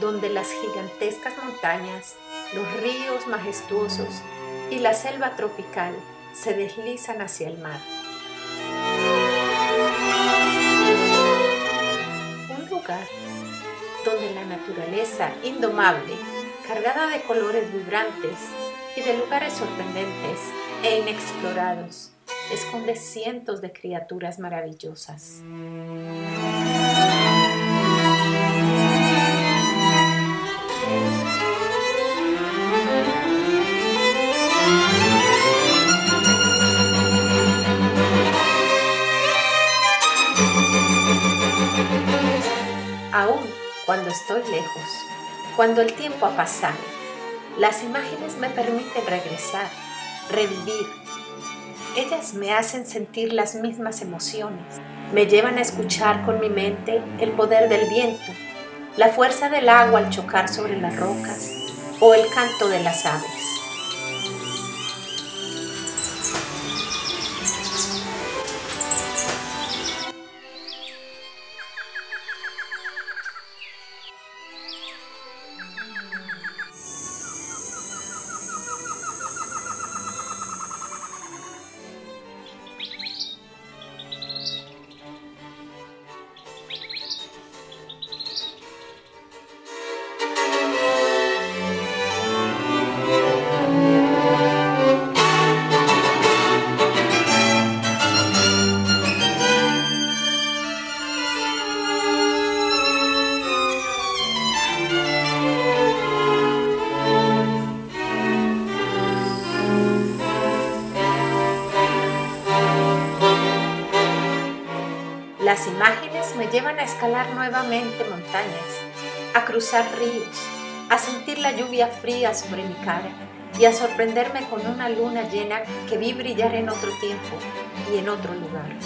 donde las gigantescas montañas, los ríos majestuosos y la selva tropical se deslizan hacia el mar. Un lugar donde la naturaleza indomable, cargada de colores vibrantes y de lugares sorprendentes e inexplorados, esconde cientos de criaturas maravillosas. Aún cuando estoy lejos, cuando el tiempo ha pasado, las imágenes me permiten regresar, revivir. Ellas me hacen sentir las mismas emociones, me llevan a escuchar con mi mente el poder del viento, la fuerza del agua al chocar sobre las rocas o el canto de las aves. Las imágenes me llevan a escalar nuevamente montañas, a cruzar ríos, a sentir la lluvia fría sobre mi cara y a sorprenderme con una luna llena que vi brillar en otro tiempo y en otro lugar.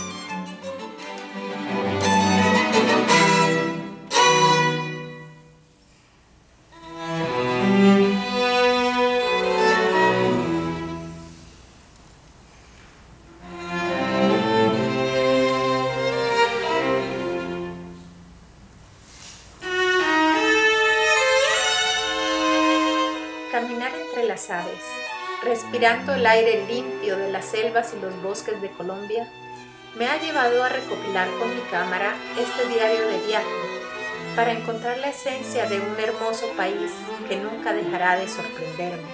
caminar entre las aves, respirando el aire limpio de las selvas y los bosques de Colombia, me ha llevado a recopilar con mi cámara este diario de viaje para encontrar la esencia de un hermoso país que nunca dejará de sorprenderme.